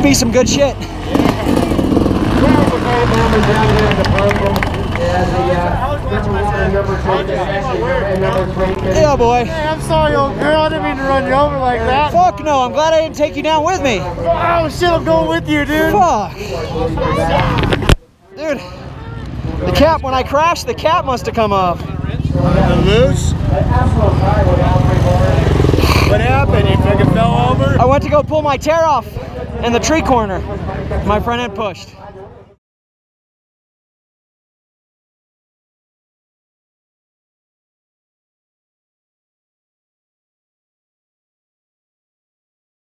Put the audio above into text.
Should be some good shit. Yeah, boy. Hey, I'm sorry, old girl. I didn't mean to run you over like that. Fuck no, I'm glad I didn't take you down with me. Oh shit, I'm going with you, dude. Fuck. Dude, the cap, when I crashed, the cap must have come off. Loose? What happened? You fucking fell over? I went to go pull my tear off in the tree corner. My front end pushed.